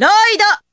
ライド